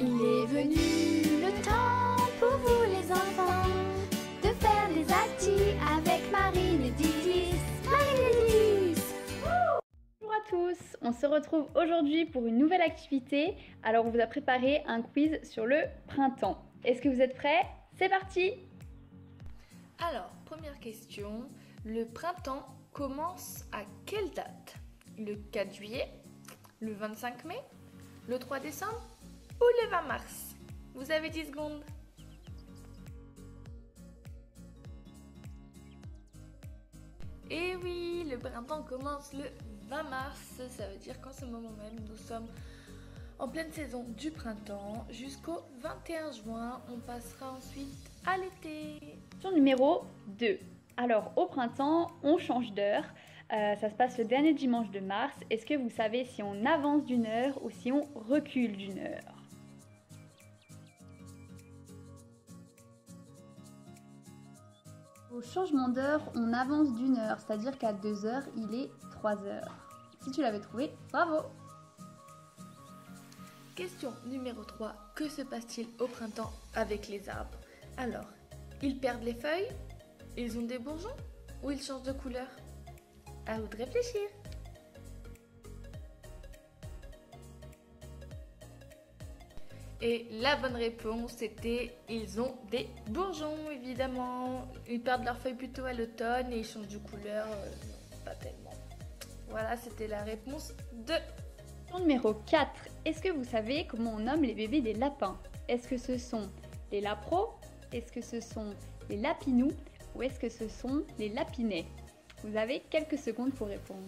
Il est venu le temps pour vous les enfants de faire des actis avec Marine et Didis. Marine et Didis. Bonjour à tous, on se retrouve aujourd'hui pour une nouvelle activité. Alors on vous a préparé un quiz sur le printemps. Est-ce que vous êtes prêts? C'est parti! Alors, première question, le printemps commence à quelle date? Le 4 juillet? Le 25 mai? Le 3 décembre? Ou le 20 mars? Vous avez 10 secondes. Et oui, le printemps commence le 20 mars, ça veut dire qu'en ce moment même, nous sommes en pleine saison du printemps. Jusqu'au 21 juin, on passera ensuite à l'été. Question numéro 2. Alors au printemps, on change d'heure. Euh, ça se passe le dernier dimanche de mars. Est-ce que vous savez si on avance d'une heure ou si on recule d'une heure? Au changement d'heure, on avance d'une heure, c'est-à-dire qu'à 2 heures, il est 3 heures. Si tu l'avais trouvé, bravo Question numéro 3. Que se passe-t-il au printemps avec les arbres? Alors, ils perdent les feuilles? Ils ont des bourgeons? Ou ils changent de couleur? À vous de réfléchir. Et la bonne réponse c'était ils ont des bourgeons évidemment. Ils perdent leurs feuilles plutôt à l'automne et ils changent de couleur. euh, pas tellement. Voilà, c'était la réponse de numéro 4. Est-ce que vous savez comment on nomme les bébés des lapins? Est-ce que ce sont les lapros? Est-ce que ce sont les lapinous? Ou est-ce que ce sont les lapinets? Vous avez quelques secondes pour répondre.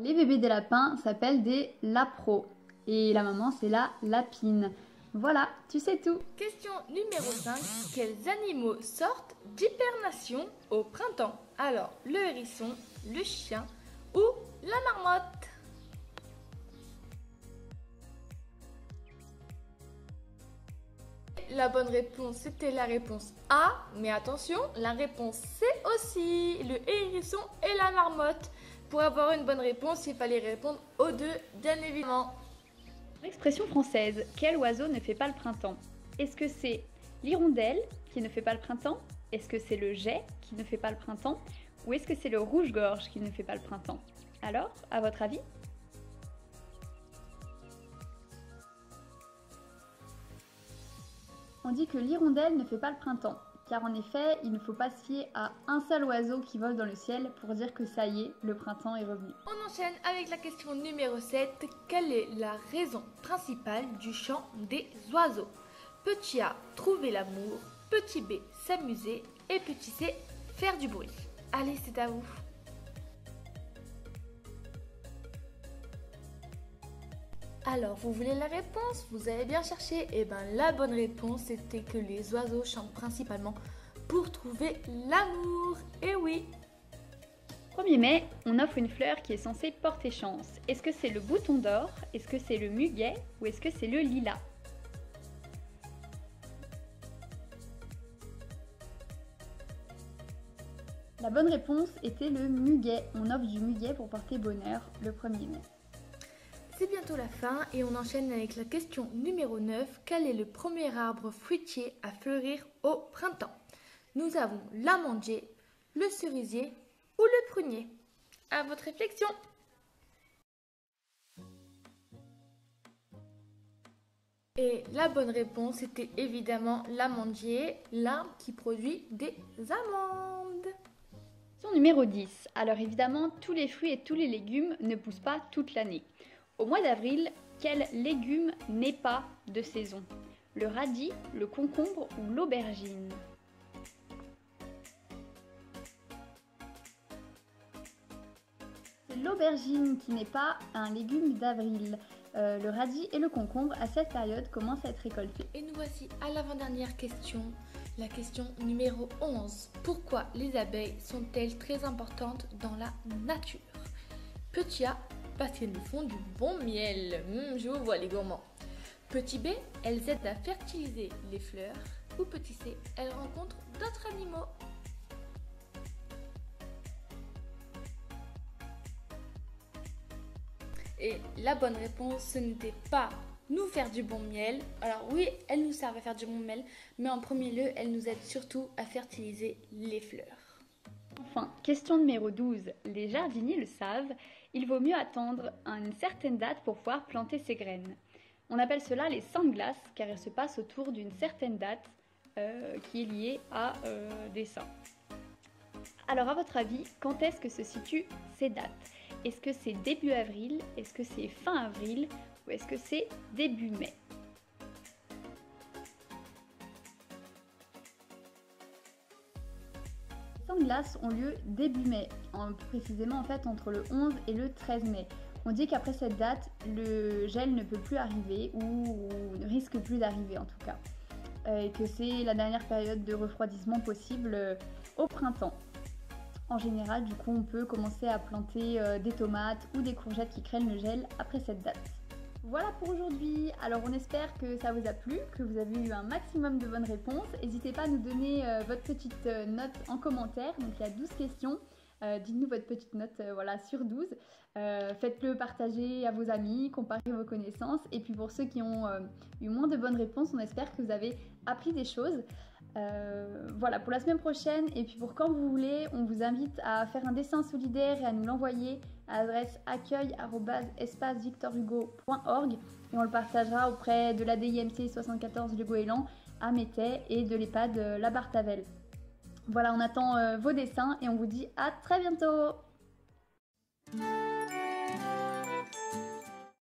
Les bébés des lapins s'appellent des lapros. Et la maman, c'est la lapine. Voilà, tu sais tout. Question numéro 5. Quels animaux sortent d'hibernation au printemps? Alors, le hérisson, le chien ou la marmotte? La bonne réponse, c'était la réponse A. Mais attention, la réponse C aussi. Le hérisson et la marmotte. Pour avoir une bonne réponse, il fallait répondre aux deux, bien évidemment. Expression française, quel oiseau ne fait pas le printemps? Est-ce que c'est l'hirondelle qui ne fait pas le printemps? Est-ce que c'est le jet qui ne fait pas le printemps? Ou est-ce que c'est le rouge-gorge qui ne fait pas le printemps? Alors, à votre avis? On dit que l'hirondelle ne fait pas le printemps, car en effet, il ne faut pas se fier à un seul oiseau qui vole dans le ciel pour dire que ça y est, le printemps est revenu. On enchaîne avec la question numéro 7. Quelle est la raison principale du chant des oiseaux? Petit A, trouver l'amour. Petit B, s'amuser. Et petit C, faire du bruit. Allez, c'est à vous. Alors, vous voulez la réponse? Vous avez bien cherché Eh bien, la bonne réponse c'était que les oiseaux chantent principalement pour trouver l'amour. Et oui 1er mai, on offre une fleur qui est censée porter chance. Est-ce que c'est le bouton d'or? Est-ce que c'est le muguet? Ou est-ce que c'est le lilas? La bonne réponse était le muguet. On offre du muguet pour porter bonheur le 1er mai. C'est bientôt la fin et on enchaîne avec la question numéro 9. Quel est le premier arbre fruitier à fleurir au printemps? Nous avons l'amandier, le cerisier ou le prunier. À votre réflexion. Et la bonne réponse était évidemment l'amandier, l'arbre qui produit des amandes. Question numéro 10. Alors évidemment, tous les fruits et tous les légumes ne poussent pas toute l'année. Au mois d'avril, quel légume n'est pas de saison? Le radis, le concombre ou l'aubergine? C'est l'aubergine qui n'est pas un légume d'avril. Euh, le radis et le concombre, à cette période, commencent à être récoltés. Et nous voici à l'avant-dernière question, la question numéro 11. Pourquoi les abeilles sont-elles très importantes dans la nature? Petit A, parce qu'elles nous font du bon miel. Hum, je vous vois les gourmands. Petit B, elles aident à fertiliser les fleurs. Ou petit C, elles rencontrent d'autres animaux. Et la bonne réponse, ce n'était pas nous faire du bon miel. Alors oui, elles nous servent à faire du bon miel, mais en premier lieu, elles nous aident surtout à fertiliser les fleurs. Enfin, question numéro 12. Les jardiniers le savent, il vaut mieux attendre une certaine date pour pouvoir planter ses graines. On appelle cela les saints de glace car elles se passent autour d'une certaine date euh, qui est liée à euh, des saints. Alors à votre avis, quand est-ce que se situent ces dates? Est-ce que c'est début avril? Est-ce que c'est fin avril? Ou est-ce que c'est début mai? Ont lieu début mai, plus précisément en fait entre le 11 et le 13 mai. On dit qu'après cette date, le gel ne peut plus arriver ou ne risque plus d'arriver en tout cas. Euh, et que c'est la dernière période de refroidissement possible euh, au printemps. En général, du coup, on peut commencer à planter euh, des tomates ou des courgettes qui craignent le gel après cette date. Voilà pour aujourd'hui. Alors on espère que ça vous a plu, que vous avez eu un maximum de bonnes réponses. N'hésitez pas à nous donner votre petite note en commentaire. Donc il y a 12 questions. Dites-nous votre petite note voilà, sur 12. Faites-le partager à vos amis, comparez vos connaissances. Et puis pour ceux qui ont eu moins de bonnes réponses, on espère que vous avez appris des choses. Euh, voilà, pour la semaine prochaine. Et puis pour quand vous voulez, on vous invite à faire un dessin solidaire et à nous l'envoyer à l'adresse accueil.espacevictorhugo.org et on le partagera auprès de la DIMC 74 Le Goéland à Métais et de l'EHPAD La Bartavel. Voilà, on attend euh, vos dessins et on vous dit à très bientôt